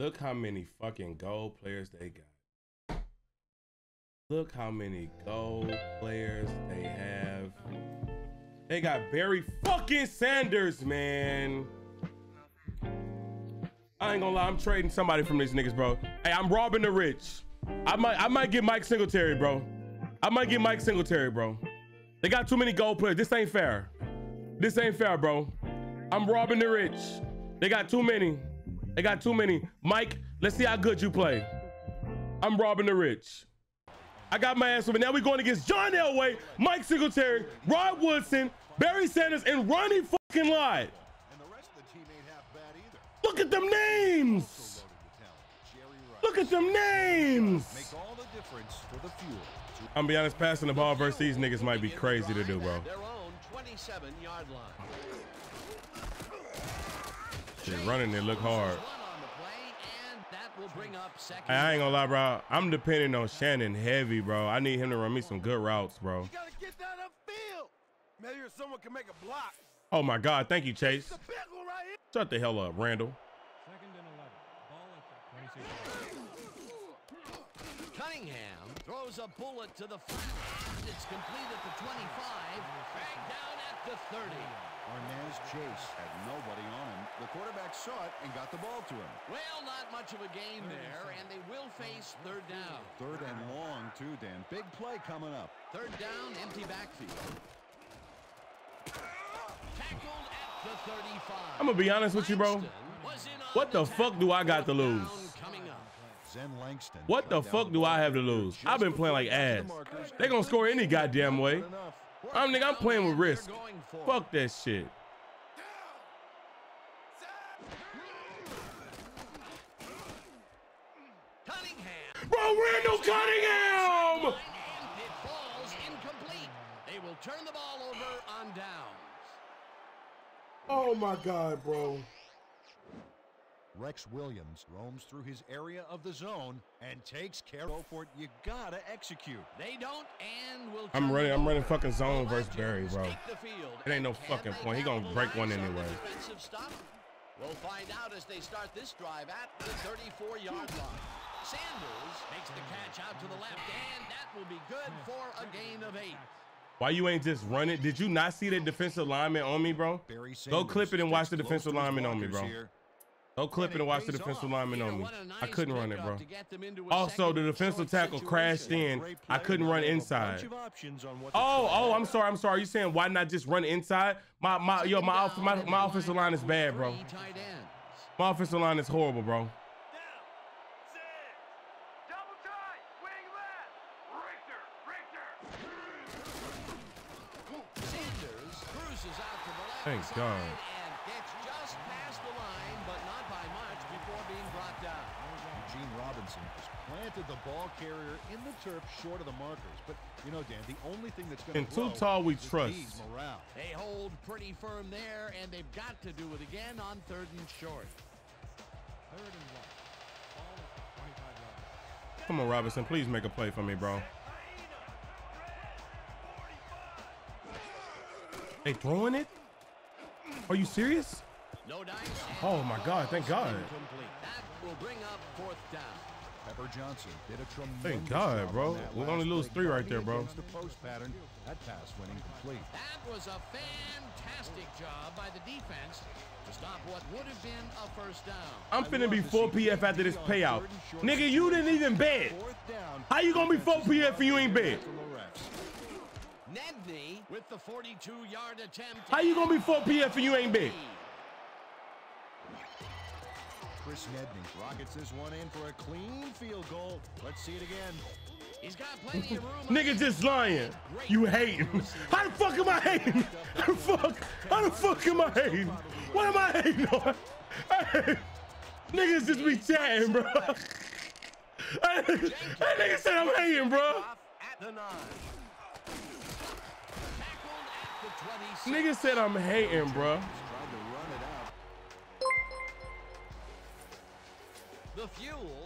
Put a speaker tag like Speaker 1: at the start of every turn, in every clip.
Speaker 1: Look how many fucking gold players they got. Look how many gold players they have. They got Barry fucking Sanders, man. I ain't gonna lie, I'm trading somebody from these niggas, bro. Hey, I'm robbing the rich. I might I might get Mike Singletary, bro. I might get Mike Singletary, bro. They got too many gold players. This ain't fair. This ain't fair, bro. I'm robbing the rich. They got too many. They got too many. Mike, let's see how good you play. I'm robbing the rich. I got my ass over. Now we're going against John Elway, Mike Singletary, Rod Woodson, Barry Sanders, and Ronnie fucking Lott. Look at them names. Look at them names. I'm be honest, passing the ball versus these niggas might be crazy to do, bro. Shit, running it look hard. Hey, I ain't gonna lie, bro. I'm depending on Shannon heavy, bro. I need him to run me some good routes, bro. Maybe someone can make a block. Oh my God, thank you, Chase. Shut the hell up, Randall. Second and 11.
Speaker 2: Cunningham throws a bullet to the flat. It's complete at the 25. Back down at the 30.
Speaker 3: Arnaz Chase had nobody on him. The quarterback saw it and got the ball to him.
Speaker 2: Well, not much of a game there, and they will face third down.
Speaker 3: Third and long, too, Dan. Big play coming up.
Speaker 2: Third down, empty backfield. Tackled at the 35.
Speaker 1: I'm going to be honest with you, bro. What the fuck do I got to lose?
Speaker 3: Zen Langston.
Speaker 1: What the fuck do I have to lose? I've been playing like ass. They gonna score any goddamn way. I'm nigga, I'm playing with risk. Fuck that shit. Bro, Randall Cunningham!
Speaker 2: It falls incomplete. They will turn the ball over on downs.
Speaker 1: Oh my God, bro.
Speaker 3: Rex Williams roams through his area of the zone and takes care of it. You gotta execute.
Speaker 2: They don't and will.
Speaker 1: I'm running. I'm running fucking zone versus Barry, bro. It ain't no fucking point. He gonna break one anyway.
Speaker 2: We'll find out as they start this drive at the 34-yard line. Sanders makes the catch out to the left, and that will be good for a gain of eight.
Speaker 1: Why you ain't just running? Did you not see the defensive lineman on me, bro? Go clip it and watch the defensive lineman on me, bro. Here. Go clip it and watch the defensive lineman on me. I couldn't run it, bro. Also, the defensive tackle crashed in. I couldn't run inside. Oh, oh, I'm sorry. I'm sorry. You saying why not just run inside? My, my, yo, my, my, my offensive line is bad, bro. My offensive line is horrible, bro. Thanks, God.
Speaker 3: Planted the ball carrier in the turf short of the markers. But, you know, Dan, the only thing that's going to
Speaker 1: And too tall we trust.
Speaker 2: Morale. They hold pretty firm there, and they've got to do it again on third and short. Third and one.
Speaker 1: Come on, Robinson. Please make a play for me, bro. They throwing it? Are you serious?
Speaker 2: No dice.
Speaker 1: Oh my God! Thank God.
Speaker 2: That will bring up fourth down.
Speaker 3: Pepper Johnson did a tremendous
Speaker 1: Thank God, bro. We only lose three right there, bro.
Speaker 3: The post pattern, that pass went incomplete.
Speaker 2: That was a fantastic job by the defense to stop what would have been a first down.
Speaker 1: I'm finna be 4 PF after this payout. Nigga, you didn't even bet. How you gonna be 4 PF if you ain't bet?
Speaker 2: Nedney with the 42-yard attempt.
Speaker 1: How you gonna be 4 PF if you ain't bet?
Speaker 3: Chris Nedney rockets this one in for a clean field goal. Let's see it again.
Speaker 2: He's got plenty of room.
Speaker 1: Nigga just lying. You hating. How the fuck am I hating? How the fuck? How the fuck am I hating? What am I hating on? Hey, niggas just be chatting, bro. That nigga said I'm hating, bro. Nigga said I'm hating, bro.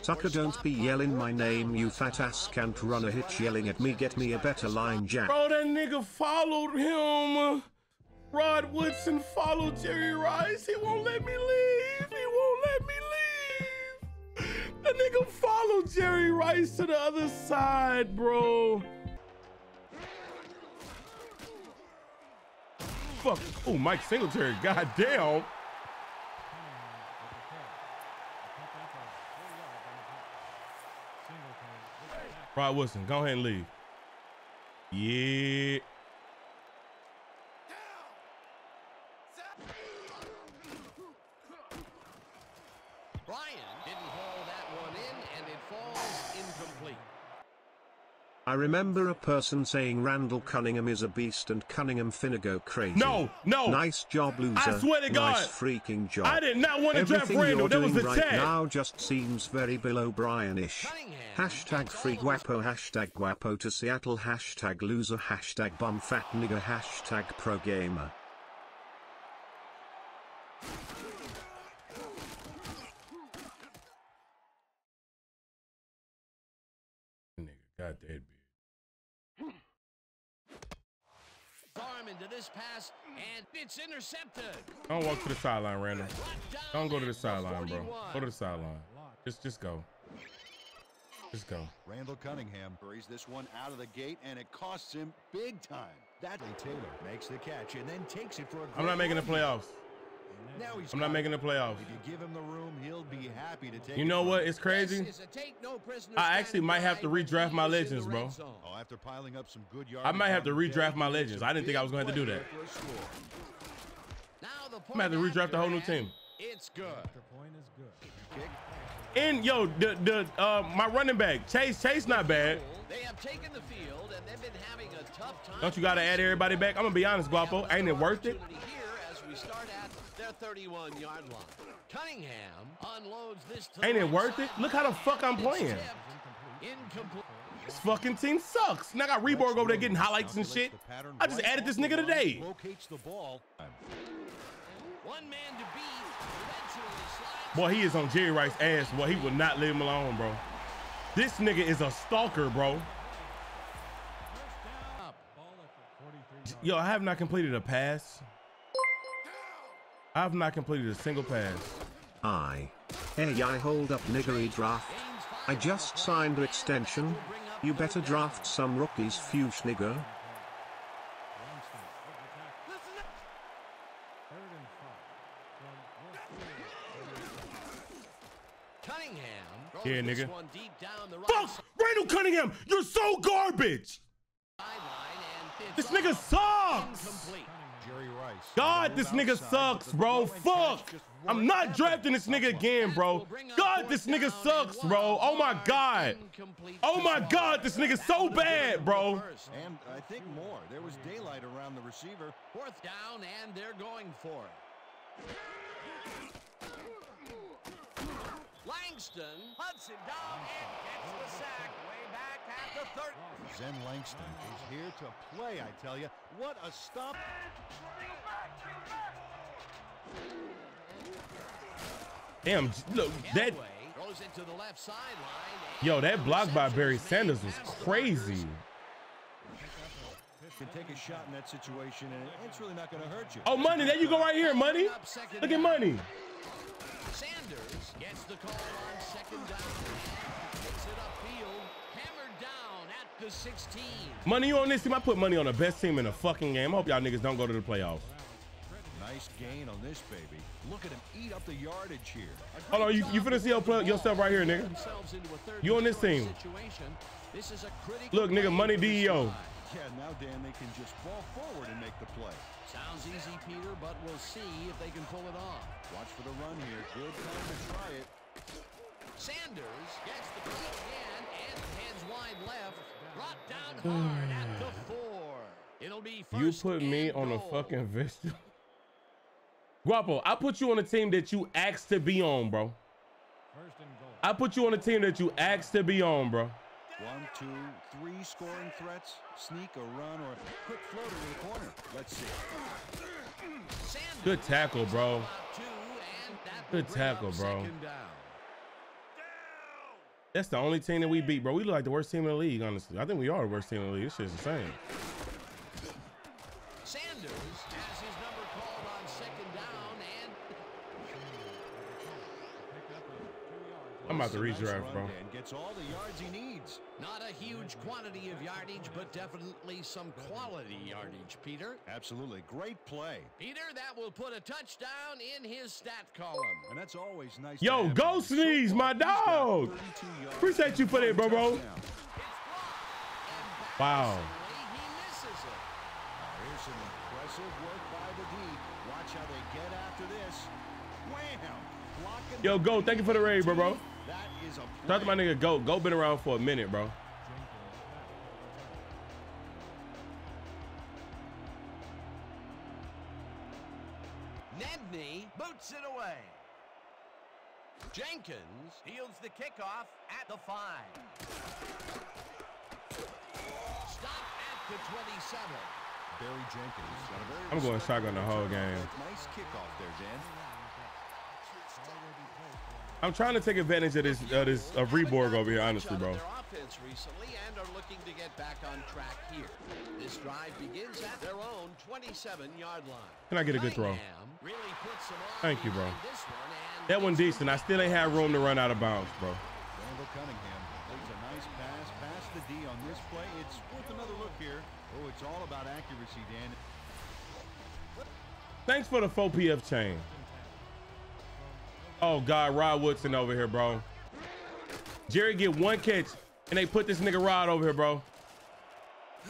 Speaker 4: Tucker, don't be yelling my name, you fat ass can't run a hitch yelling at me. Get me a better line, Jack.
Speaker 1: Bro, that nigga followed him. Rod Woodson followed Jerry Rice. He won't let me leave. He won't let me leave. The nigga followed Jerry Rice to the other side, bro. Fuck. Oh, Mike Singletary. Goddamn. Rod Woodson, go ahead and leave. Yeah.
Speaker 2: Bryan didn't haul that one in, and it falls incomplete.
Speaker 4: I remember a person saying Randall Cunningham is a beast and Cunningham finna go crazy.
Speaker 1: No, no.
Speaker 4: Nice job, loser.
Speaker 1: I swear to God.
Speaker 4: Nice freaking job.
Speaker 1: I did not want to draft Randall. That was
Speaker 4: doing
Speaker 1: the
Speaker 4: right
Speaker 1: tag.
Speaker 4: now just seems very Bill O'Brien-ish. Hashtag free guapo, hashtag guapo to Seattle, hashtag loser, hashtag bum fat nigga, hashtag pro gamer.
Speaker 1: Nigga, got that bitch.
Speaker 2: Farm into this pass, and it's intercepted.
Speaker 1: Don't walk to the sideline, Randall. Don't go to the sideline, bro. Go to the sideline. Just, just go. Just go.
Speaker 3: Randall Cunningham buries this one out of the gate, and it costs him big time. Dadley Taylor makes the catch and then takes it for a
Speaker 1: I'm not making the
Speaker 3: run.
Speaker 1: playoffs.
Speaker 3: Now he's
Speaker 1: I'm not making the playoffs.
Speaker 3: If you give him the room, he'll be happy to take
Speaker 1: You know what? It's crazy.
Speaker 2: This is a take no
Speaker 1: I actually might have to redraft my
Speaker 2: is in the
Speaker 1: legends, bro.
Speaker 3: Oh, after piling up some good yards.
Speaker 1: I might have to redraft my legends. I didn't think I was gonna have to do that.
Speaker 2: Now the
Speaker 1: I'm gonna have to redraft the whole new team.
Speaker 2: It's good.
Speaker 1: And yo, the the uh my running back Chase Chase not bad.
Speaker 2: They have taken the field and they've been having a tough time.
Speaker 1: Don't you gotta add everybody back? I'm gonna be honest, Guapo. Ain't it worth it?
Speaker 2: Opportunity Here as we start at their 31 yard line. Cunningham unloads this to
Speaker 1: Ain't it worth it? Look how the fuck I'm playing.
Speaker 2: tipped. Incomplete.
Speaker 1: This fucking team sucks. Now I got Reborg over there getting highlights and shit. I just added this nigga today.
Speaker 3: Locates the ball.
Speaker 2: One man to beat.
Speaker 1: Boy, he is on Jerry Rice ass. Boy, he would not leave him alone, bro. This nigga is a stalker, bro. Yo, I have not completed a pass. I have not completed a single pass.
Speaker 4: I. Hey, I hold up niggery draft. I just signed the extension. You better draft some rookies, fuchs nigger.
Speaker 2: Cunningham.
Speaker 1: Yeah,
Speaker 2: this
Speaker 1: nigga.
Speaker 2: One deep down the right
Speaker 1: Fuck! Randall Cunningham, you're so garbage! This
Speaker 2: it's
Speaker 1: nigga sucks!
Speaker 2: Incomplete.
Speaker 3: Jerry Rice.
Speaker 1: God, this nigga sucks, bro. Fuck! I'm not drafting this nigga again, bro. Oh oh God, this nigga sucks, bro. Oh my God. Oh my God, this nigga's so bad, bro.
Speaker 3: And I think more. There was daylight around the receiver.
Speaker 2: Fourth down, and they're going for it. Langston hunts him down and gets the sack way back at 30.
Speaker 3: Zen Langston is here to play, I tell you. What a stop.
Speaker 1: Damn, look, that,
Speaker 2: Elway throws the left sideline.
Speaker 1: yo, that block by Barry Sanders was crazy.
Speaker 3: Can take a shot in that situation, and it's really not going to hurt you.
Speaker 1: Oh, money, there you go right here, money. Look at money.
Speaker 2: Sanders gets the call on second down and takes it upfield. Hammered down at the 16.
Speaker 1: Money, you on this team? I put money on the best team in the fucking game. I hope y'all niggas don't go to the playoffs.
Speaker 3: Nice gain on this baby. Look at him eat up the yardage here.
Speaker 1: Hold on, you, you finna see your play, yourself right here, nigga.
Speaker 2: Themselves into a third
Speaker 1: You on this team.
Speaker 2: This is a
Speaker 1: Look, nigga, money DEO.
Speaker 3: Yeah, now, Dan, they can just fall forward and make the play.
Speaker 2: Sounds easy, Peter, but we'll see if they can pull it off.
Speaker 3: Watch for the run here. Good time to try it.
Speaker 2: Sanders gets the kick again and heads wide left. Brought down hmm. hard at the four. It'll be
Speaker 1: You
Speaker 2: first
Speaker 1: put me
Speaker 2: and
Speaker 1: on a fucking Vista. Guapo, I put you on a team that you asked to be on, bro. I put you on a team that you asked to be on, bro.
Speaker 3: One, two, three scoring threats. Sneak a run or a quick floater to the corner. Let's see.
Speaker 2: Sanders
Speaker 1: Good tackle, bro.
Speaker 2: about two, and that
Speaker 1: Good
Speaker 2: will bring up
Speaker 1: tackle, bro. That's the only team that we beat, bro. We look like the worst team in the league, honestly. I think we are the worst team in the league. This shit's insane.
Speaker 2: Sanders has his number called on second down, and
Speaker 1: I'm about to
Speaker 3: Nice
Speaker 1: redraft, bro.
Speaker 3: And gets all the yards he needs.
Speaker 2: Not a huge quantity of yardage, but definitely some quality yardage, Peter.
Speaker 3: Absolutely. Great play.
Speaker 2: Peter, that will put a touchdown in his stat column.
Speaker 3: And that's always nice.
Speaker 1: Yo, go. Sneeze,
Speaker 3: So
Speaker 1: my
Speaker 3: far, he's got
Speaker 1: dog. Appreciate you for that, bro, bro. Wow.
Speaker 2: Embarrassingly, He misses it.
Speaker 3: Here's some impressive work by the D. Watch how they get after this. Wham!
Speaker 1: Yo, Go, thank you for the raid, bro, bro.
Speaker 3: That is a
Speaker 1: Shout out to my nigga Go. Go been around for a minute, bro.
Speaker 2: Nedney boots it away. Jenkins fields the kickoff at the five. Stop at the 27.
Speaker 3: Barry Jenkins. got a very
Speaker 1: I'm going
Speaker 3: respectable
Speaker 1: shotgun the whole game.
Speaker 3: Nice kickoff there, Dan.
Speaker 1: I'm trying to take advantage of this of this of Reborg over here, honestly, bro.
Speaker 2: Recently and are looking to get back on track here. This drive begins at their own 27-yard line.
Speaker 1: Can I get a good throw?
Speaker 2: Really puts them on
Speaker 1: Thank you, bro.
Speaker 2: one
Speaker 1: That one decent. I still ain't have room to run out of bounds, bro.
Speaker 3: Randall Cunningham plays a nice pass past the D on this play. It's worth another look here. Oh, it's all about accuracy, Dan.
Speaker 1: Thanks for the 4 PF chain. Oh God, Rod Woodson over here, bro. Jerry get one catch and they put this nigga Rod over here, bro.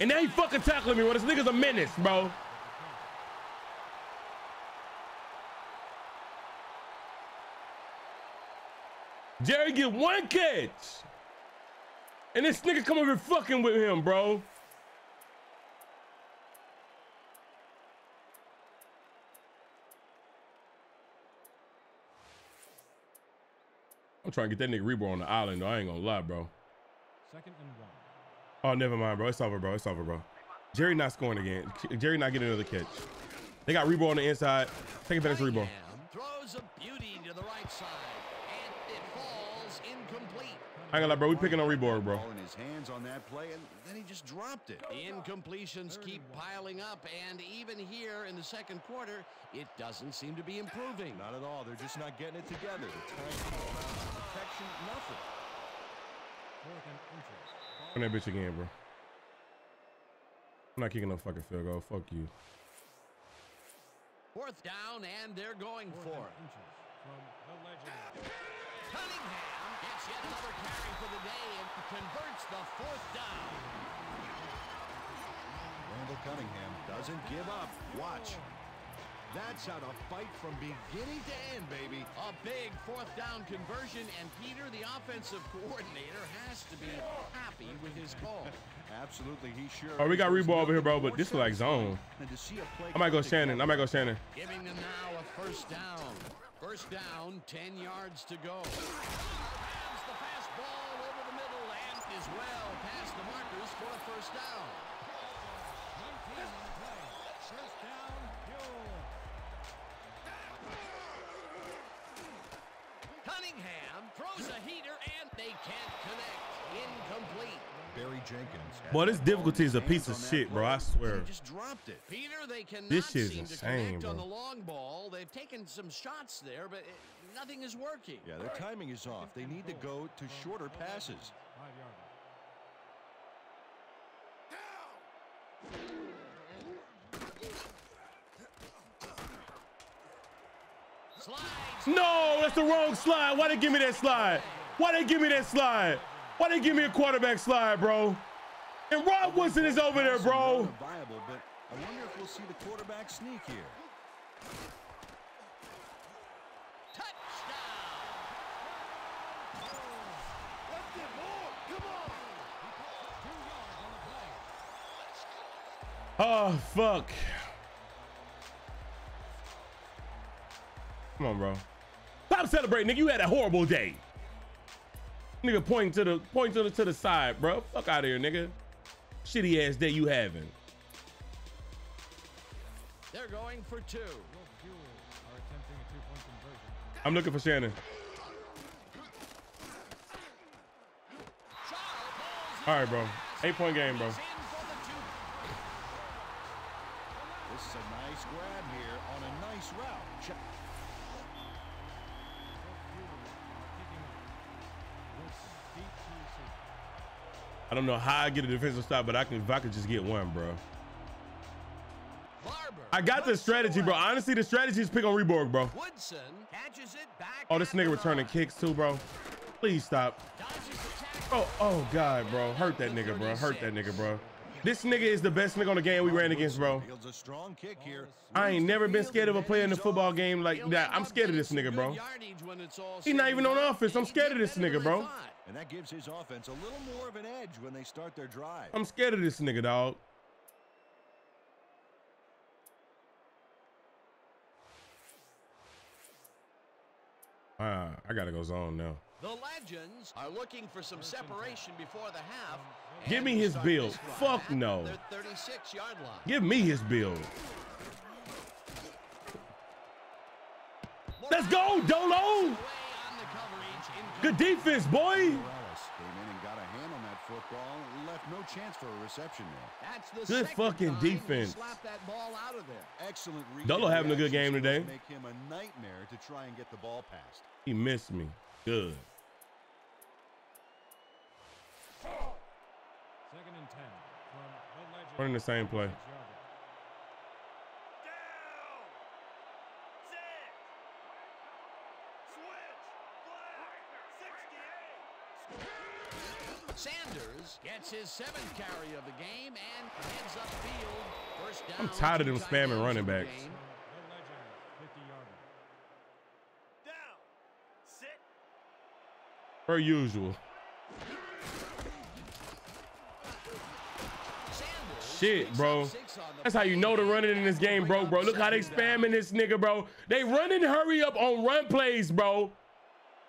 Speaker 1: And now he fucking tackling me, bro. This nigga's a menace, bro. Jerry get one catch. And this nigga come over here fucking with him, bro. I'm trying to get that nigga Rebo on the island, though. I ain't gonna lie, bro.
Speaker 5: Second and one.
Speaker 1: Oh, never mind, bro. It's over, bro. It's over, bro. Jerry not scoring again. Jerry not getting another catch. They got Rebo on the inside. Take advantage of Rebo.
Speaker 2: Cunningham throws a beauty to the right side, and it falls incomplete.
Speaker 1: I ain't gonna lie, bro. We picking on Rebo, bro.
Speaker 3: In his hands on that play, and then he just dropped it.
Speaker 2: The incompletions keep piling up, and even here in the second quarter, it doesn't seem to be improving.
Speaker 3: Not at all. They're just not getting it together. The timing, protection, nothing.
Speaker 5: Fourth and inches.
Speaker 1: Run that bitch again, bro. I'm not kicking no fucking field goal. Fuck you.
Speaker 2: Fourth down, and they're going
Speaker 5: Fourth
Speaker 2: for it.
Speaker 5: from the legend.
Speaker 2: Cunningham gets yet another carry for the day and converts the fourth down.
Speaker 3: Randall Cunningham doesn't give up. Watch. That's how to fight from beginning to end, baby.
Speaker 2: A big fourth down conversion, and Peter, the offensive coordinator, has to be happy with his call.
Speaker 3: Absolutely, he sure.
Speaker 1: Oh, we got
Speaker 3: is.
Speaker 1: Rebo over here, bro, but this is like zone.
Speaker 3: And to see a play
Speaker 1: I might go Shannon. I might go Shannon.
Speaker 2: Giving them now a first down. First down, 10 yards to go. Grabs the fastball over the middle and is well past the markers for a first down.
Speaker 5: 19 on the play. First down,
Speaker 2: Cunningham throws a heater and they can't connect. Incomplete.
Speaker 3: Barry Jenkins. had
Speaker 1: Boy, this difficulty is a piece of shit, bro. I swear.
Speaker 3: Just dropped it.
Speaker 2: Peter, they cannot
Speaker 1: This shit's
Speaker 2: seem to
Speaker 1: insane,
Speaker 2: connect on
Speaker 1: bro.
Speaker 2: the long ball. They've taken some shots there, but it, nothing is working.
Speaker 3: Yeah, their timing is off. They need to go to shorter passes.
Speaker 5: Five yards.
Speaker 2: Slides.
Speaker 1: No, that's the wrong slide. Why they give me that slide? Why they give me that slide? Why they give me a quarterback slide, bro? And Rod Woodson is over there, bro.
Speaker 3: Viable, but I wonder if we'll see the quarterback sneak here.
Speaker 1: Oh, fuck. Come on, bro. Stop celebrating, nigga. You had a horrible day. Nigga pointing to the pointing to the to the side, bro. Fuck out of here, nigga. Shitty ass day you having.
Speaker 2: They're going for two.
Speaker 5: Are attempting a two-point conversion.
Speaker 1: I'm looking for Shannon. All right, bro. Eight point game, bro. I don't know how I get a defensive stop, but I can if I could just get one, bro. I got the strategy, bro. Honestly, the strategy is pick on Reborg, bro.
Speaker 2: Woodson catches it back.
Speaker 1: Oh, this nigga returning kicks too, bro. Please stop.
Speaker 2: The.
Speaker 1: Oh, oh God, bro. Hurt that nigga, bro. Hurt that nigga, bro. This nigga is the best nigga on the game we ran against, bro.
Speaker 3: A strong kick here.
Speaker 1: I ain't never been scared of a player in a football game like that. I'm scared of this nigga, bro.
Speaker 2: yardage when it's all
Speaker 1: He
Speaker 2: said
Speaker 1: not even on offense. I'm scared of this nigga, bro.
Speaker 2: I thought.
Speaker 3: And that gives his offense a little more of an edge when they start their drive.
Speaker 1: I'm scared of this nigga, dog. Ah, I gotta go zone now.
Speaker 2: The Legends are looking for some separation before the half.
Speaker 1: Give me his
Speaker 2: start
Speaker 1: build. Fuck no.
Speaker 2: 36-yard line.
Speaker 1: Give me his build. Let's go, Dolo.
Speaker 2: Away on the coverage.
Speaker 1: Good defense, boy.
Speaker 3: Morales came in and got a hand on that football. Left no chance for a reception there.
Speaker 2: That's the
Speaker 1: Good fucking defense.
Speaker 2: slapped that ball out of there.
Speaker 3: Excellent.
Speaker 1: Dolo having a good game today.
Speaker 3: Make him a nightmare to try and get the ball passed.
Speaker 1: He missed me. Good.
Speaker 5: Second and 10 from the legend.
Speaker 1: Running the same play.
Speaker 5: Six yarder.
Speaker 2: Sanders gets his seventh carry of the game and heads upfield. First down.
Speaker 1: I'm tired of them spamming running backs.
Speaker 2: game.
Speaker 5: The legend, 50 yarder.
Speaker 1: Per usual. Shit, bro.
Speaker 2: up six on the
Speaker 1: That's how you know the
Speaker 2: play
Speaker 1: running in this game, bro, bro. Look how they spamming this nigga, bro. They running hurry up on run plays, bro.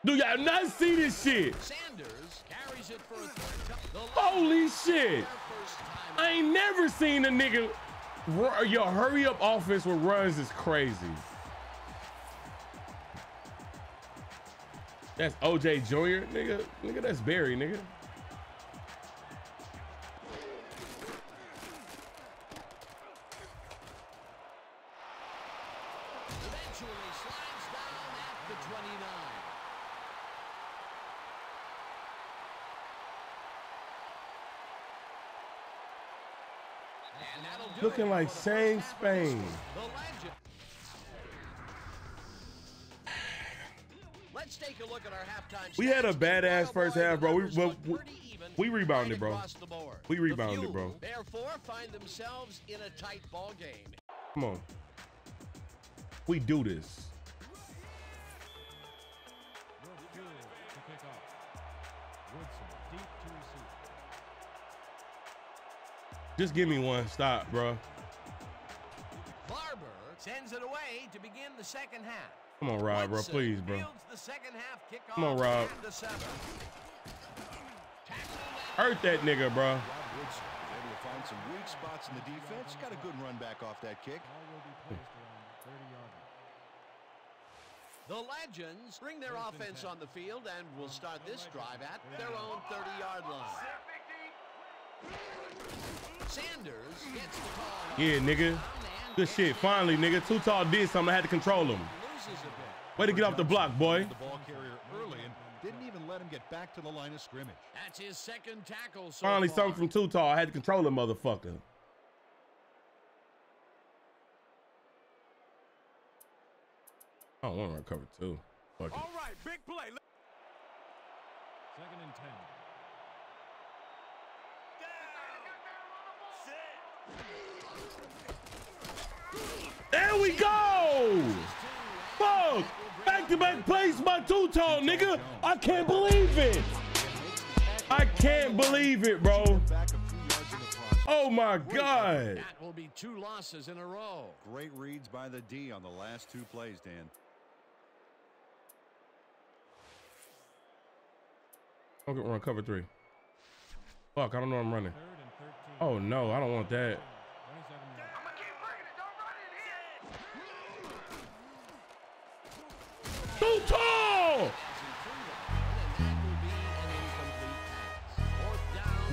Speaker 1: Do y'all not see this shit?
Speaker 2: Sanders carries it for a third time. The
Speaker 1: Holy shit.
Speaker 2: their first time
Speaker 1: I ain't never seen a nigga. Your hurry up offense with runs is crazy. That's OJ Jr. Nigga, nigga, that's Barry, nigga.
Speaker 2: Look at our halftime.
Speaker 1: We had a badass first half, bro. We- we- we-
Speaker 2: pretty even
Speaker 1: we rebounded, bro.
Speaker 2: across the board.
Speaker 1: We rebounded, bro.
Speaker 2: Therefore, find themselves in a tight ball game.
Speaker 1: Come on. We do this. Just give me one. Stop, bro.
Speaker 2: Barber sends it away to begin the second half.
Speaker 1: Come on, Rob, bro. Please, bro.
Speaker 2: fields the second half kickoff
Speaker 1: Come on, Rob.
Speaker 2: and the seven. Tackled at
Speaker 1: Hurt that nigga, bro.
Speaker 3: Rod Woodson was able to find some weak spots in the defense. Got a good run back off that kick.
Speaker 5: Ball will be placed around 30 yarder.
Speaker 2: The Legends bring their offense on the field and will start this drive at their own 30-yard line. Sanders gets the call. on
Speaker 1: Yeah, nigga.
Speaker 2: down and
Speaker 1: Good shit. Finally, nigga. Too tall did something. I had to control him.
Speaker 2: Loses a bit.
Speaker 1: Way to get off the block, boy.
Speaker 3: The ball carrier early and didn't even let him get back to the line of scrimmage.
Speaker 2: That's his second tackle so
Speaker 1: Finally,
Speaker 2: far.
Speaker 1: something from too tall. I had to control the motherfucker. Oh, I don't want to recover too. Fuck it.
Speaker 5: right, big play. Second and 10.
Speaker 1: There we go. Fuck. Back to back plays by two tall nigga. I can't believe it. I can't believe it, bro.
Speaker 3: Back a few yards in the process.
Speaker 1: Oh my God.
Speaker 2: That will be two losses in a row.
Speaker 3: Great reads by the D on the last two plays, Dan.
Speaker 1: I'm gonna run cover three. Fuck, I don't know I'm running.
Speaker 5: Third and 13.
Speaker 1: Oh no, I don't want that.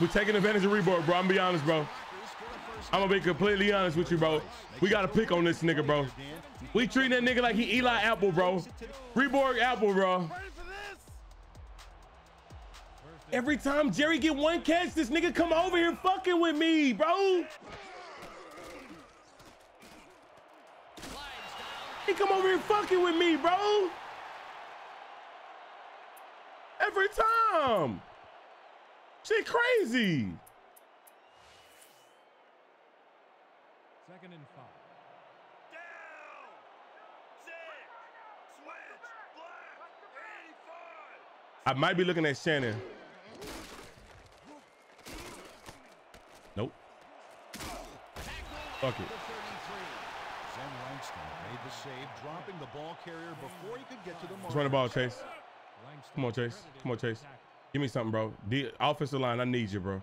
Speaker 1: We're taking advantage of Reborn, bro. I'm gonna be honest, bro. I'm gonna be completely honest with you, bro. We got to pick on this nigga, bro. We treating that nigga like he Eli Apple, bro. Reborn Apple, bro. Every time Jerry get one catch, this nigga come over here fucking with me, bro. He come over here fucking with me, bro. Every time. She crazy.
Speaker 5: Second and five.
Speaker 1: I might be looking at Shannon. Nope. Fuck it.
Speaker 3: Zen Langston made the save, dropping the ball carrier before he could get to the mark.
Speaker 1: Let's run the ball, Chase.
Speaker 5: Langston
Speaker 1: Come on, Chase. Come on, Chase. Give me something, bro. The offensive line, I need you, bro.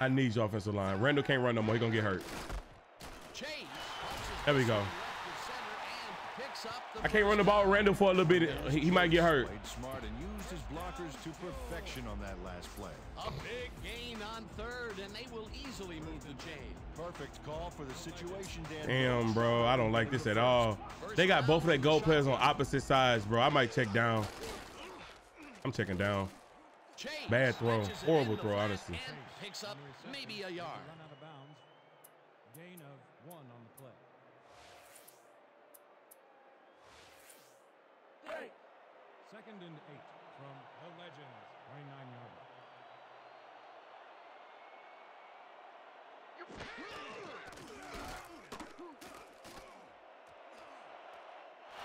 Speaker 1: I need your offensive line. Randall can't run no more. He gonna get hurt.
Speaker 2: Chase.
Speaker 1: There we go.
Speaker 2: left to center and picks up the
Speaker 1: I can't run the ball with Randall for a little bit. He, he might get hurt.
Speaker 3: Smart and used his blockers to perfection on that last play.
Speaker 2: A big gain on third, and they will easily move the chain.
Speaker 3: Perfect call for the situation, Dan.
Speaker 1: Damn, bro. I don't like this at all. They got both of their goal players on opposite sides, bro. I might check down. I'm checking down. Bad throw. Horrible throw, honestly.
Speaker 2: Picks up maybe a yard.
Speaker 5: Run out of bounds. Gain of one on the play. Second and eight from the Legends. 29 yard line.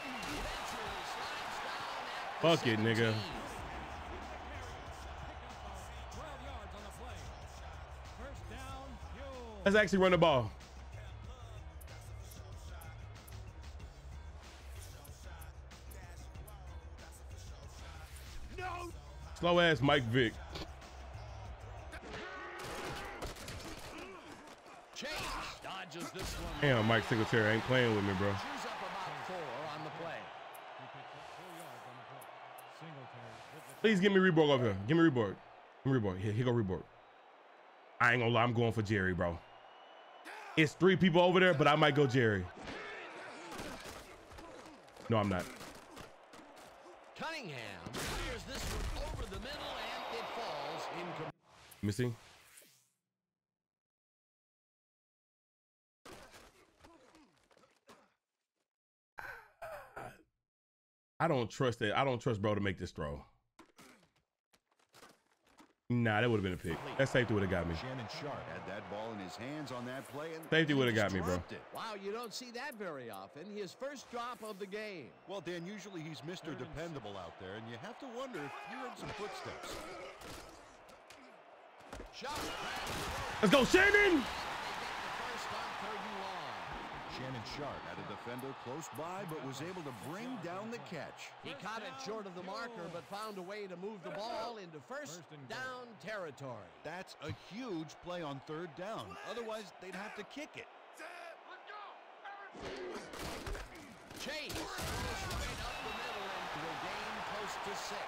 Speaker 2: Eventually slides down at the
Speaker 1: Fuck it, nigga. Let's actually run the ball. Slow ass Mike Vick. Damn, Mike Singletary ain't playing with me, bro. Please give me Reborg over here. Give me Reborg. Give me Reborg. Here, here go Reborg. I ain't gonna lie, I'm going for Jerry, bro. It's three people over there, but I might go Jerry. No, I'm not.
Speaker 2: Cunningham clears this one over the middle, and it falls incomplete.
Speaker 1: Let me see. I don't trust that. I don't trust bro to make this throw. Nah, that would have been a pick. That safety would have got me.
Speaker 3: Shannon Sharpe had that ball in his hands on that play. And
Speaker 1: Safety would've got me, bro.
Speaker 3: it.
Speaker 2: Wow, you don't see that very often. His first drop of the game.
Speaker 3: Well, Dan, usually he's Mr. Dependable out there, and you have to wonder if he heard some footsteps.
Speaker 1: Let's go, Shannon!
Speaker 2: First on third and long.
Speaker 3: Shannon Sharpe had a defender close by, but was able to bring down the catch.
Speaker 2: He caught it short of the marker, but found a way to move the ball into first
Speaker 5: First and goal.
Speaker 2: down territory.
Speaker 3: That's a huge play on third down. Otherwise, they'd have to kick it.
Speaker 2: Chase goes right up the middle into a game close to six.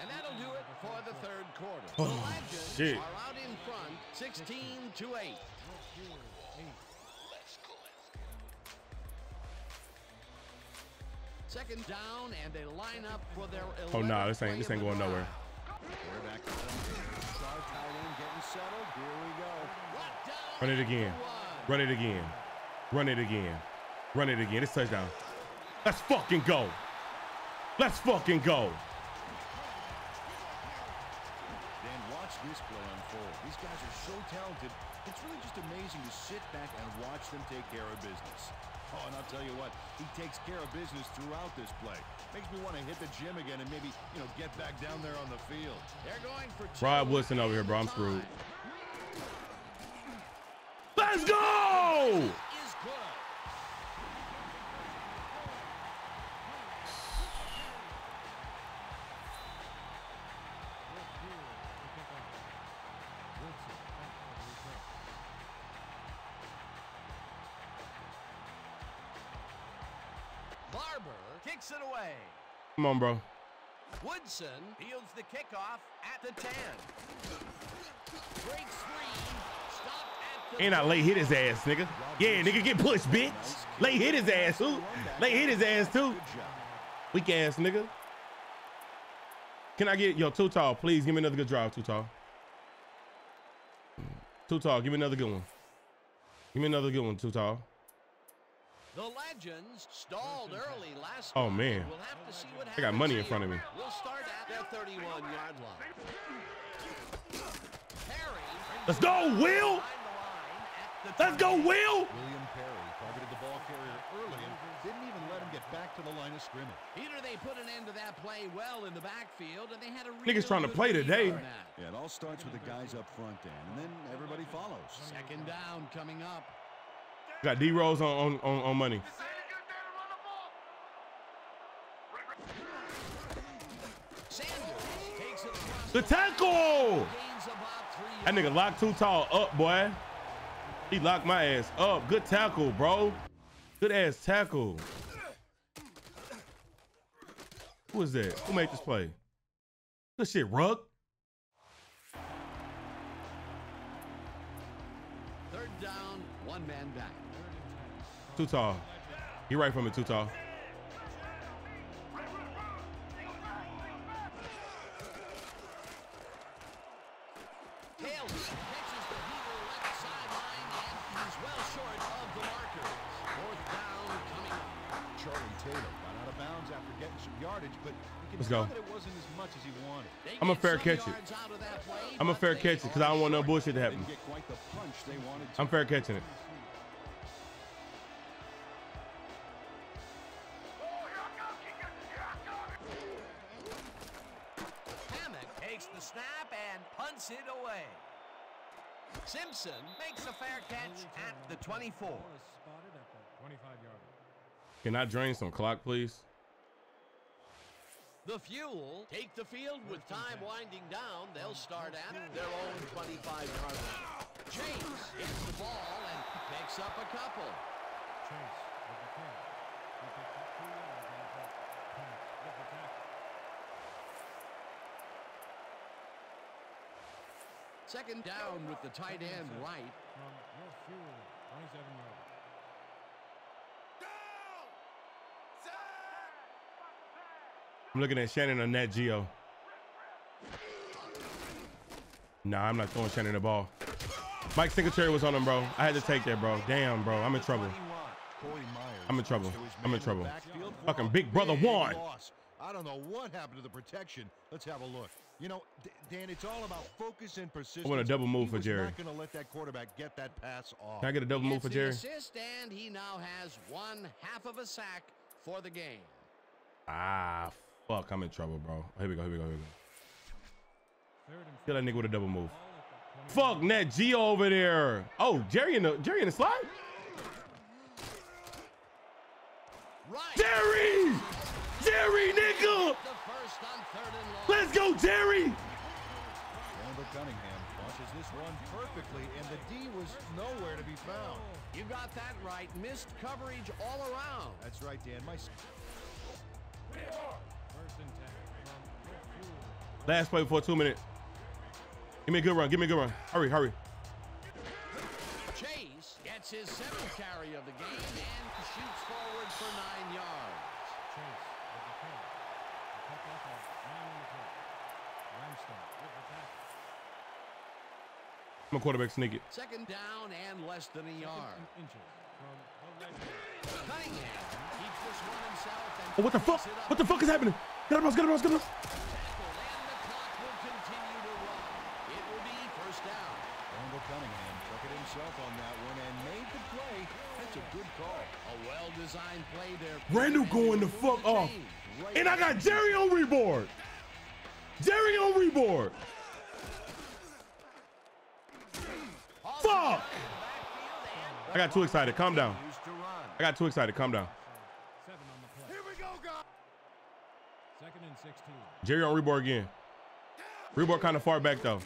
Speaker 2: And that'll do it for the third quarter. Oh, the Legends
Speaker 1: Oh, shit.
Speaker 2: are out in front, 16 to 8. Second down, and they line up for their.
Speaker 1: Oh, nah, this ain't- this ain't going nowhere.
Speaker 2: drive.
Speaker 3: Quarterback Sharp tight end getting settled. Here we go.
Speaker 2: Brought
Speaker 1: Run it again. Run it again. Run it again. Run it again. It's touchdown. Let's fucking go. Let's fucking go.
Speaker 3: Dan, watch this play unfold. These guys are so talented. It's really just amazing to sit back and watch them take care of business. Oh, and I'll tell you what, he takes care of business throughout this play. Makes me want to hit the gym again and maybe, you know, get back down there on the field.
Speaker 2: They're going for two
Speaker 1: Rod Woodson over here, bro. I'm screwed. Let's go!
Speaker 2: Kicks it away.
Speaker 1: Come on, bro.
Speaker 2: Woodson fields the kickoff at the 10. Great screen. Stop at the
Speaker 1: And I lay hit his ass, nigga. Yeah, nigga, get pushed, bitch. Lay hit his ass too. Lay hit his ass too. Weak ass nigga. Can I get yo too tall? Please give me another good drive, too tall. Too tall. Give me another good one. Give me another good one, too tall.
Speaker 2: The Legends stalled early last
Speaker 1: Oh, man.
Speaker 2: We'll have to see what
Speaker 1: I got money in front of me.
Speaker 2: We'll start at their 31 yard line. Perry
Speaker 1: Let's go, Will.
Speaker 2: behind the line at the
Speaker 1: Let's go, Will.
Speaker 3: William Perry targeted the ball carrier early and didn't even let him get back to the line of scrimmage.
Speaker 2: Peter, they put an end to that play well in the backfield, and they had a
Speaker 1: Niggas trying to play today.
Speaker 3: Yeah, it all starts with the guys up front, Dan, and then everybody follows.
Speaker 2: Second down coming up.
Speaker 1: Got D Rose on, on on on money. The tackle. That nigga locked too tall up, boy. He locked my ass up. Good tackle, bro. Good ass tackle. Who is that? Who made this play? Good shit, Rug.
Speaker 2: Third down, one man back.
Speaker 1: Too tall. You right from it, too tall.
Speaker 2: Taylor catches the heater left sideline, and he's well short of the markers. Fourth down coming up.
Speaker 3: Charley Taylor got out of bounds after getting some yardage, but
Speaker 1: Let's go.
Speaker 3: that it wasn't as much as he wanted.
Speaker 2: They
Speaker 1: I'm a fair
Speaker 2: some
Speaker 1: catch it.
Speaker 2: yards out of that play,
Speaker 1: I'm a fair
Speaker 2: they
Speaker 1: catch it because I don't want no bullshit to happen.
Speaker 3: Didn't get quite the punch they wanted to.
Speaker 1: I'm fair catching it.
Speaker 2: Catch at the 24.
Speaker 5: Ball is spotted at the 25 yard line.
Speaker 1: Can I drain some clock, please?
Speaker 2: The Fuel take the field with time winding down. They'll start at their own 25-yard line. Chase hits the ball and picks up a couple.
Speaker 5: Chase with the carry. He picked up two yards on the play. With the tackle.
Speaker 2: Second down with the tight end right.
Speaker 5: From fuel, 27 yards.
Speaker 1: I'm looking at Shannon on that Geo. Nah, I'm not throwing Shannon the ball. Mike Singletary was on him, bro. I had to take that, bro. Damn, bro. I'm in trouble. I'm in trouble. I'm in trouble. Fucking big brother
Speaker 3: one. I don't know what happened to the protection. Let's have a look. You know, Dan, it's all about focus and persistence.
Speaker 1: I want a double move
Speaker 3: He
Speaker 1: for
Speaker 3: was
Speaker 1: Jerry.
Speaker 3: Not going to let that quarterback get that pass off.
Speaker 1: Can I get a double move for Jerry?
Speaker 2: assist, and he now has one half of a sack for the game.
Speaker 1: Ah, fuck. I'm in trouble, bro. Here we go. Here we go. Here we go. Kill that nigga with a double move.
Speaker 5: ball at the 20
Speaker 1: Fuck Nat Geo over there. Oh, Jerry in the Jerry in the slide.
Speaker 2: Right.
Speaker 1: Jerry, Jerry, nigga.
Speaker 2: The first on third and long.
Speaker 1: Let's go, Jerry.
Speaker 3: Randall Cunningham launches this one perfectly, and the D was nowhere to be found.
Speaker 2: You got that right. Missed coverage all around.
Speaker 3: That's right, Dan. My
Speaker 5: First and 10 from your fuel.
Speaker 1: Last play before two minutes. Give me a good run. Give me a good run. Hurry, hurry.
Speaker 2: Chase gets his seventh carry of the game and shoots forward for nine yards.
Speaker 5: Chase with the carry. The pickup of nine on the play. Ramston with the tackle.
Speaker 1: I'm quarterback sneak it.
Speaker 2: Second down and less than a yard.
Speaker 5: Second and inches from the red zone.
Speaker 2: Cunningham keeps this one himself and
Speaker 1: Oh, what the fuck?
Speaker 2: ties it up.
Speaker 1: What the fuck is happening? Get up, Ross, get up, Ross, get up. Ross.
Speaker 2: Tackle, and the clock will continue to run. It will be first down.
Speaker 3: Randall Cunningham took it himself on that one and made the play. That's a good call.
Speaker 2: A well-designed play there.
Speaker 1: Randall going the fuck off. And I got Jerry on reboard. Jerry on reboard. Fuck. I got too excited. Calm down.
Speaker 2: Used to run.
Speaker 1: I got too excited. Calm down.
Speaker 5: Seven on the play. Here we go, guys. Second and 16.
Speaker 1: Jerry on reboard again. Reboard kind of far back though.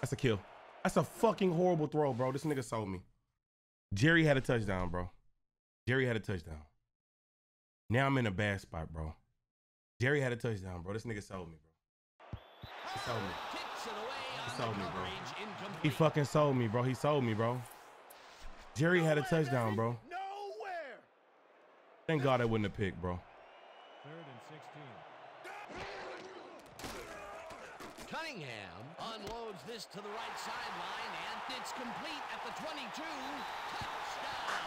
Speaker 1: That's a kill. That's a fucking horrible throw, bro. This nigga sold me. Jerry had a touchdown, bro. Jerry had a touchdown. Now I'm in a bad spot, bro. Jerry had a touchdown, bro. This nigga sold me, bro. He sold me.
Speaker 2: Kicks it away
Speaker 1: He
Speaker 2: on
Speaker 1: sold me, bro. He fucking sold me, bro. He sold me, bro. Jerry had a touchdown, bro.
Speaker 3: Nowhere.
Speaker 1: Thank God I wouldn't have picked, bro.
Speaker 5: Third and 16.
Speaker 2: Cunningham unloads this to the right sideline, and it's complete at the 22. Touchdown!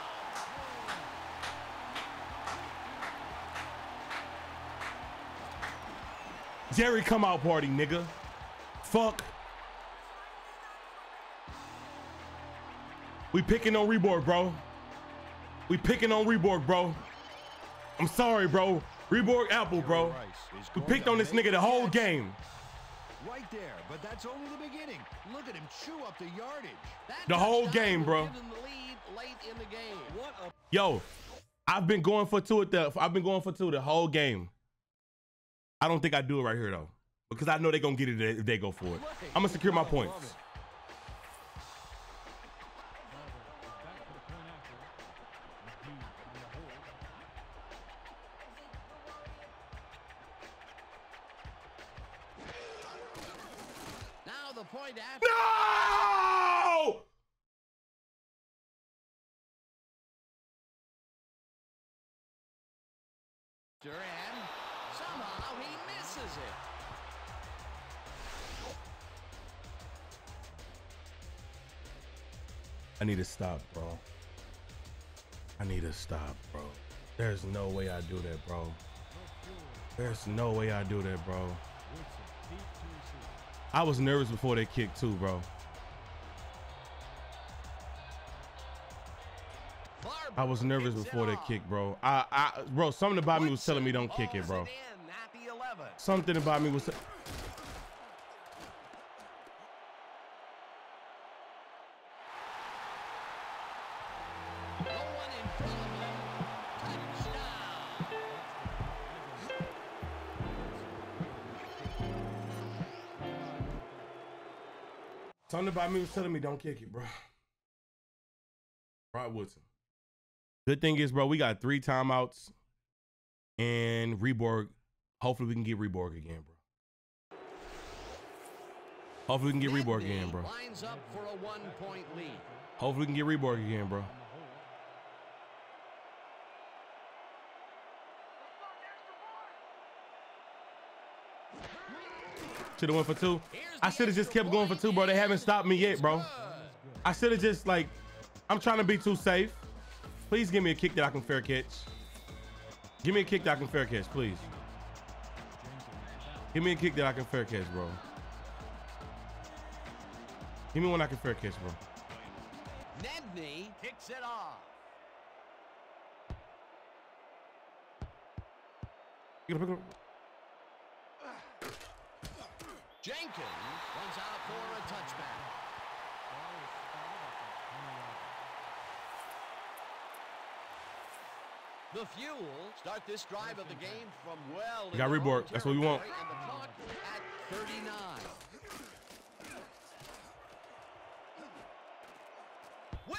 Speaker 1: Jerry, come out party, nigga. Fuck. We picking on Reborg, bro. We picking on Reborg, bro. I'm sorry, bro. Reborg Apple, bro. We picked on this nigga the whole game.
Speaker 3: Right there, but that's only the beginning. Look at him chew up the yardage.
Speaker 1: The whole game, bro.
Speaker 2: give them the lead late in the game. What a
Speaker 1: Yo, I've been going for two at the I've been going for two the whole game. I don't think I do it right here though. Because I know they're gonna get it if they go for it. I'm gonna secure my points.
Speaker 2: Now the after.
Speaker 1: No!
Speaker 2: And somehow he misses it.
Speaker 1: I need to stop, bro. I need to stop, bro. There's no way I do that, bro. There's no way I do that, bro. I was nervous before they kicked too, bro. I was nervous before they
Speaker 2: off.
Speaker 1: kicked, bro. I, I, bro, something about me was telling me don't kick it, bro.
Speaker 2: hauls in at the 11.
Speaker 1: Something about me was. About me was telling me don't kick it, bro. Rod Woodson. Good thing is, bro, we got three timeouts and Reborg. Hopefully, we can get Reborg again, bro. Hopefully, we can get Reborg again, bro.
Speaker 2: Lines up for a one-point lead.
Speaker 1: Hopefully, we can get Reborg again, bro. Should have went for two. I should have just kept going for two, bro. They haven't stopped me yet, bro. I should have just like, I'm trying to be too safe. Please give me a kick that I can fair catch. Give me a kick that I can fair catch, please. Give me a kick that I can fair catch, bro. Give me one I can fair catch, bro.
Speaker 2: Nedney kicks it off.
Speaker 1: Pick it up, pick it up.
Speaker 2: Jenkins runs out for a touchback.
Speaker 5: Ball is spotted at the 20 yard line.
Speaker 2: The Fuel start this drive of the game from well.
Speaker 1: We got
Speaker 2: in their
Speaker 1: Reebok.
Speaker 2: own
Speaker 1: That's what we want.
Speaker 2: territory, And the clock at 39.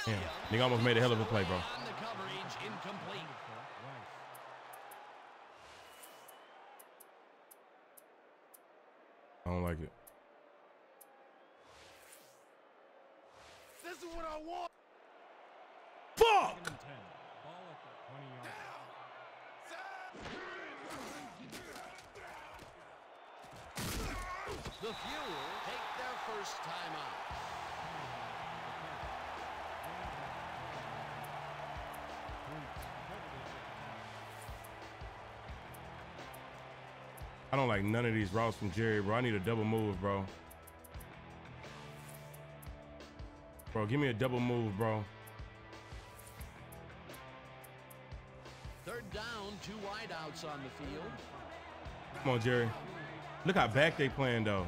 Speaker 1: Damn, nigga almost made a hell of a play, bro.
Speaker 2: on the coverage, incomplete.
Speaker 5: Rice.
Speaker 1: I don't like it.
Speaker 3: This is what I want.
Speaker 1: Fuck!
Speaker 5: Second and 10. Ball at the 20 yard line.
Speaker 2: The Fuel take their first time out.
Speaker 1: I don't like none of these routes from Jerry, bro. I need a double move, bro. Bro, give me a double move, bro.
Speaker 2: Third down, two wideouts on the field.
Speaker 1: Come on, Jerry. Look how back they playing though.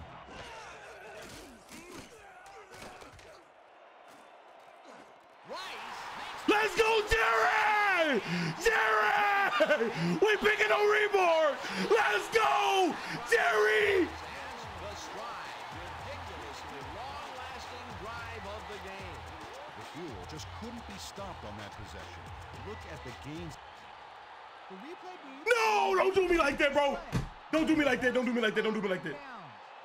Speaker 1: Let's go, Jerry! Jerry! We picking on Reborn! Let's go, Jerry!
Speaker 2: the stride. Ridiculously long-lasting drive of the game.
Speaker 3: The Fuel just couldn't be stopped on that possession. Look at the gains.
Speaker 5: The replay booth.
Speaker 1: No, don't do me like that, bro. Don't do me like that. Don't do me like that. Don't do me like that.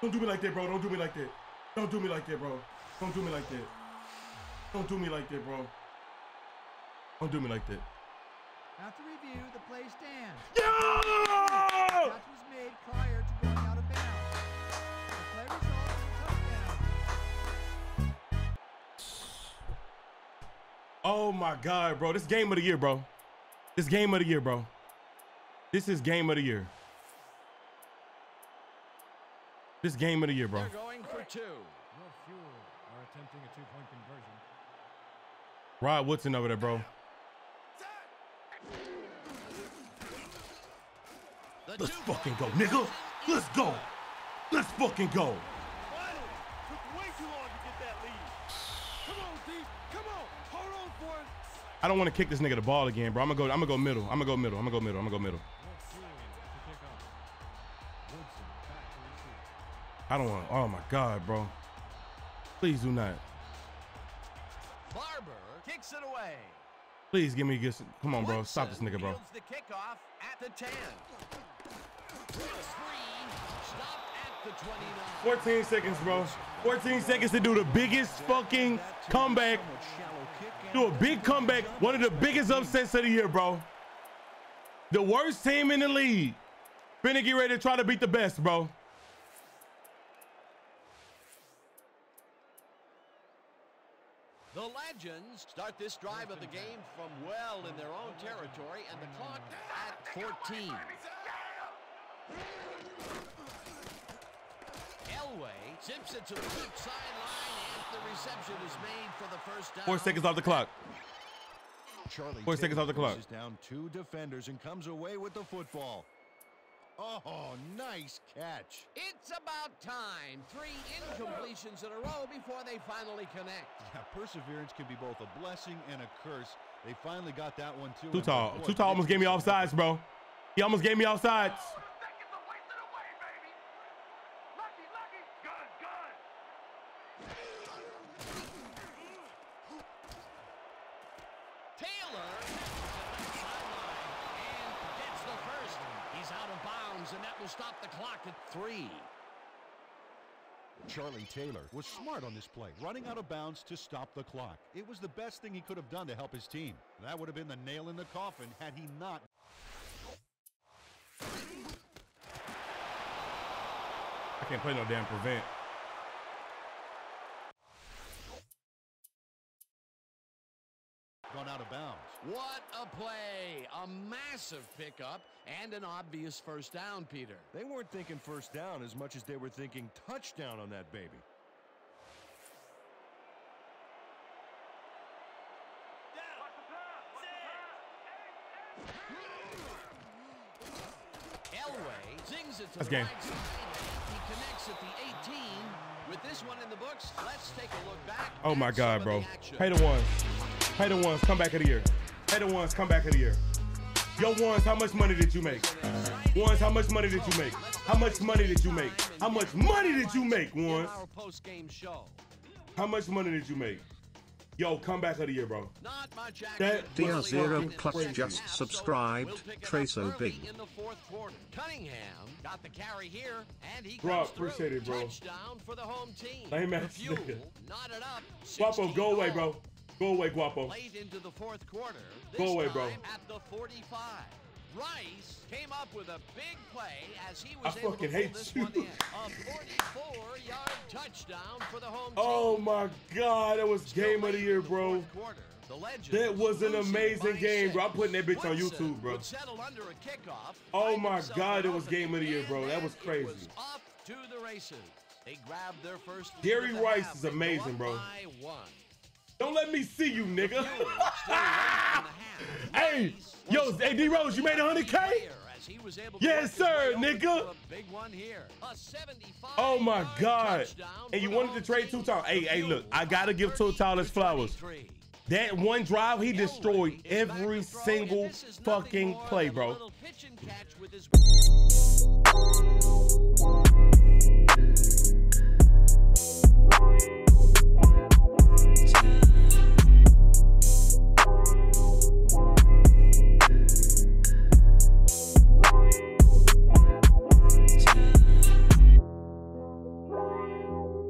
Speaker 1: Don't do me like that, bro. Don't do me like that. Don't do me like that, bro. Don't do me like that. Don't do me like that, bro. Don't do me like that.
Speaker 5: After review, the play stands.
Speaker 1: Yeah!
Speaker 5: Catch was made prior to going out of bounds. The play results in a touchdown.
Speaker 1: Oh my God, bro. This game of the year, bro. This game of the year, bro. This is game of the year. This game of the year, bro.
Speaker 2: They're going for two.
Speaker 5: Will Fuel are attempting a two-point conversion.
Speaker 1: Rod Woodson over there, bro.
Speaker 2: The
Speaker 1: Let's fucking go, nigga. Let's go. Let's fucking go.
Speaker 3: Finally! Took way too long to get that lead. Come on, D. Come on. Hold on.
Speaker 1: I don't want to kick this nigga the ball again, bro. I'm gonna go. I'm gonna go middle. I'm gonna go middle. I'm gonna go middle. I'm gonna go middle.
Speaker 5: Will Fuel to kick off. Woodson back to receive.
Speaker 1: I don't want. Oh my God, bro. Please do not.
Speaker 2: Barber kicks it away.
Speaker 1: Please give me a good. Come on, bro. Stop this nigga, bro. 14 seconds, bro. 14 seconds to do the biggest fucking comeback. Do a big comeback. One of the biggest upsets of the year, bro. The worst team in the league. Finna get ready to try to beat the best, bro.
Speaker 2: The Legends start this drive of the game from well in their own territory and the clock at 14. Elway zips it to the weak sideline and the reception is made for the first down.
Speaker 1: Four seconds off the clock.
Speaker 3: Charley
Speaker 1: Four seconds off the clock.
Speaker 3: pushes down two defenders and comes away with the football. Oh, nice catch.
Speaker 2: It's about time. Three incompletions in a row before they finally connect.
Speaker 3: Yeah, perseverance can be both a blessing and a curse. They finally got that one too.
Speaker 1: Too tall. Too tall almost gave me offsides, bro. He almost gave me offsides.
Speaker 2: Taylor sideline and gets the first. He's out of bounds, and that will stop the clock at three.
Speaker 3: Charley Taylor was smart on this play, running out of bounds to stop the clock. It was the best thing he could have done to help his team. That would have been the nail in the coffin had he not
Speaker 1: I can't play no damn prevent.
Speaker 3: gone out of bounds.
Speaker 2: What a play! A massive pickup and an obvious first down, Peter.
Speaker 6: They weren't thinking first down as much as they were thinking touchdown on that baby.
Speaker 2: Elway zings it to
Speaker 1: That's
Speaker 2: the
Speaker 1: game.
Speaker 2: right side. He connects at the 18. With this one in the books, let's take a look back.
Speaker 1: Oh my God, bro.
Speaker 2: the action.
Speaker 1: Pay the ones. Pay the ones. Come back of the year. Pay the ones. Come back of the year. Yo, ones, how much money did you make? Ones, how much money did you make? How much money did you make? How much money did you make, ones?
Speaker 2: our post-game show.
Speaker 1: How much money did you make? Yo, come back of the year, bro.
Speaker 2: Not much action.
Speaker 1: That
Speaker 2: early
Speaker 4: DR Zero
Speaker 2: in
Speaker 4: Clutch
Speaker 2: second
Speaker 4: just subscribed,
Speaker 2: we'll pick it
Speaker 4: Trey
Speaker 2: up
Speaker 4: so big.
Speaker 2: In the fourth quarter. Cunningham got the carry here, and he
Speaker 1: Bro,
Speaker 2: comes through.
Speaker 1: appreciate it, bro.
Speaker 2: Touchdown for the home team.
Speaker 1: Lame ass
Speaker 2: fuel
Speaker 1: nigga.
Speaker 2: knotted up.
Speaker 1: Guapo, go away, bro. Go away, Guapo.
Speaker 2: Late into the fourth quarter.
Speaker 1: Go away, bro.
Speaker 2: At the 45. Rice came up with a big play as he was
Speaker 1: I
Speaker 2: able
Speaker 1: fucking
Speaker 2: to pull
Speaker 1: hate
Speaker 2: this
Speaker 1: you.
Speaker 2: one in. A 44-yard touchdown for the home
Speaker 1: Oh
Speaker 2: team.
Speaker 1: my God, that was
Speaker 2: Still
Speaker 1: game of the year, bro.
Speaker 2: quarter, the Legends
Speaker 1: That was an amazing game, bro. I'm putting that bitch on YouTube, bro.
Speaker 2: settle under a kickoff,
Speaker 1: Oh my God, it was game of the year, bro. That was crazy.
Speaker 2: was to the races. They grabbed their first
Speaker 1: Gary Rice is amazing, bro.
Speaker 2: one.
Speaker 1: Don't let me see you, nigga.
Speaker 2: Still late in the half.
Speaker 1: Hey, yo,
Speaker 2: was
Speaker 1: hey, D Rose, you made a hundred K?
Speaker 2: player as he was able to
Speaker 1: Yes, sir, nigga.
Speaker 2: to a Big one here. A 75
Speaker 1: Oh my God. And you wanted to trade two times. Hey, hey, look, I gotta give two his flowers. That one drive, he destroyed every
Speaker 2: to throw, and
Speaker 1: single
Speaker 2: this is nothing
Speaker 1: fucking play, bro.